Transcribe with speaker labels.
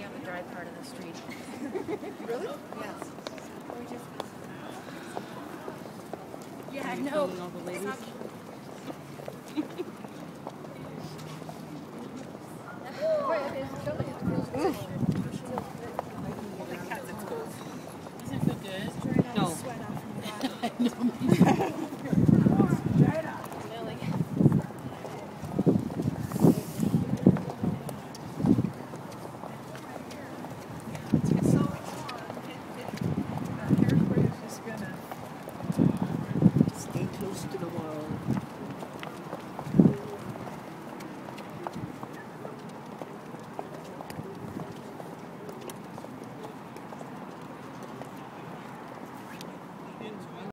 Speaker 1: stay on the dry part of the street.
Speaker 2: really?
Speaker 1: Yes. Yeah,
Speaker 3: I know.
Speaker 1: no.
Speaker 3: no. news to
Speaker 1: the world.